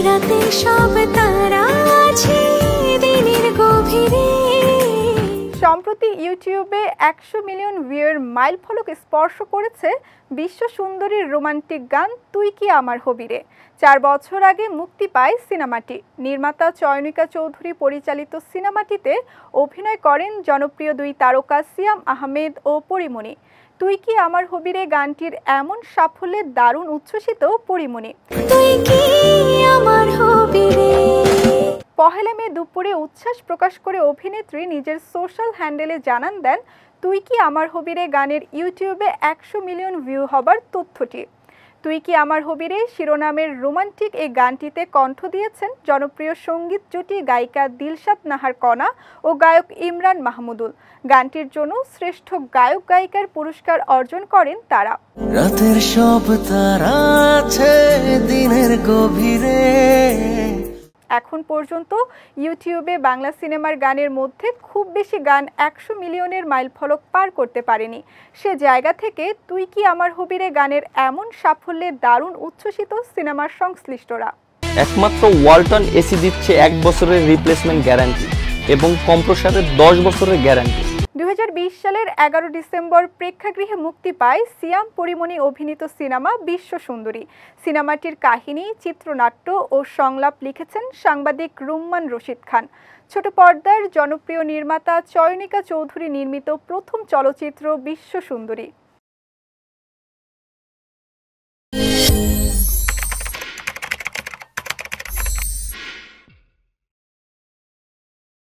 রাতে সব তারা আছে। সম্প্রতি ইউটিউবে একশো মিলিয়ন ভিউয়ের মাইল ফলক স্পর্শ করেছে বিশ্ব সুন্দরীর রোমান্টিক গান তুই কি আমার হবিরে। চার বছর আগে মুক্তি পায় সিনেমাটি। নির্মাতা চয়নিকা চৌধুরী পরিচালিত সিনেমাটিতে অভিনয় করেন জনপ্রিয় দুই তারকা সিয়াম আহমেদ ও পরিমণি। তুই কি আমার হবিরে গানটির এমন সাফল্যে দারুণ উচ্ছ্বসিত পরিমণি। পহেলা মে দুপুরে উচ্ছ্বাস প্রকাশ করে অভিনেত্রী নিজের সোশ্যাল হ্যান্ডেলে জানান দেন, তুই কি আমার হবিরে গানের ইউটিউবে একশো মিলিয়ন ভিউ হবার তথ্যটি? তুই কি আমার হবিরে শিরোনামের রোমান্টিক এই গানটিতে কণ্ঠ দিয়েছেন? জনপ্রিয় সংগীত জুটি গায়িকা দিলশাদ নাহার কণা ও গায়ক ইমরান মাহমুদুল। গানটির জন্য শ্রেষ্ঠ গায়ক গায়িকার পুরস্কার অর্জন করেন তারা। রাতের সব তারা আছে, দিনের গভীরে। এখন পর্যন্ত ইউটিউবে বাংলা সিনেমার গানের মধ্যে খুব বেশি গান একশো মিলিয়নের মাইল ফলক পার করতে পারেনি। সে জায়গা থেকে তুই কি আমার হবিরে গানের এমন সাফল্যে দারুণ উচ্ছ্বসিত সিনেমার সংশ্লিষ্টরা? একমাত্র ওয়ালটন এসি দিচ্ছে এক বছরের রিপ্লেসমেন্ট গ্যারান্টি এবং কম্প্রসারের দশ বছরের গ্যারান্টি দু হাজার বিশ সালের এগারো ডিসেম্বর প্রেক্ষাগৃহে মুক্তি পায় সিয়াম পরিমণি অভিনীত সিনেমা বিশ্ব সুন্দরী সিনেমাটির কাহিনী, চিত্রনাট্য ও সংলাপ লিখেছেন সাংবাদিক রুম্মান রশিদ খান। ছোট পর্দার জনপ্রিয় নির্মাতা চয়নিকা চৌধুরী নির্মিত প্রথম চলচ্চিত্র বিশ্ব সুন্দরী